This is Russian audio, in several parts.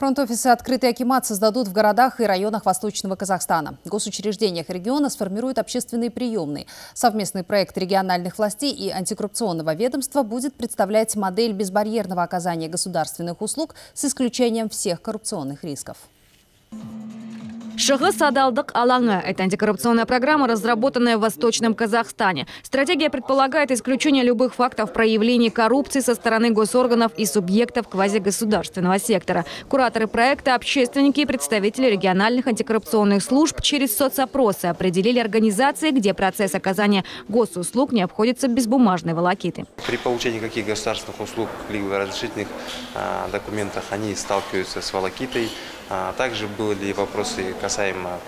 Фронт-офисы «Открытый Акимат» создадут в городах и районах Восточного Казахстана. В госучреждениях региона сформируют общественные приемные. Совместный проект региональных властей и антикоррупционного ведомства будет представлять модель безбарьерного оказания государственных услуг с исключением всех коррупционных рисков. Шығыс адалдық алаңы – это антикоррупционная программа, разработанная в Восточном Казахстане. Стратегия предполагает исключение любых фактов проявления коррупции со стороны госорганов и субъектов квазигосударственного сектора. Кураторы проекта, общественники и представители региональных антикоррупционных служб через соцопросы определили организации, где процесс оказания госуслуг не обходится без бумажной волокиты. При получении каких государственных услуг либо разрешительных а, документах они сталкиваются с волокитой. А, также были вопросы касаемо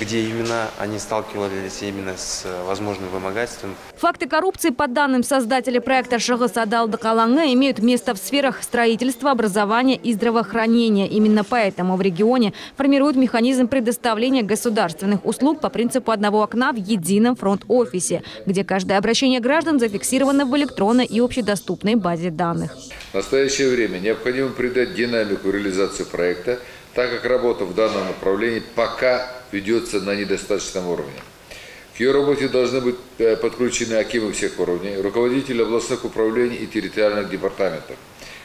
где именно они сталкивались именно с возможным вымогательством. Факты коррупции, по данным создателя проекта «Шығыс адалдық алаңы», имеют место в сферах строительства, образования и здравоохранения. Именно поэтому в регионе формируют механизм предоставления государственных услуг по принципу одного окна в едином фронт-офисе, где каждое обращение граждан зафиксировано в электронной и общедоступной базе данных. В настоящее время необходимо придать динамику реализации проекта, так как работа в данном направлении пока ведется на недостаточном уровне. К ее работе должны быть э, подключены акимы всех уровней, руководители областных управлений и территориальных департаментов.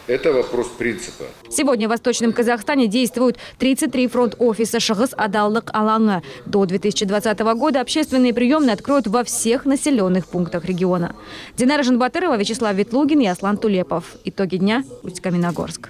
Это вопрос принципа. Сегодня в Восточном Казахстане действуют 33 фронт-офиса «Шығыс Адаллык Алаңы». До 2020 года общественные приемные откроют во всех населенных пунктах региона. Динара Жанбатырова, Вячеслав Ветлугин и Аслан Тулепов. Итоги дня. Усть-Каменогорск.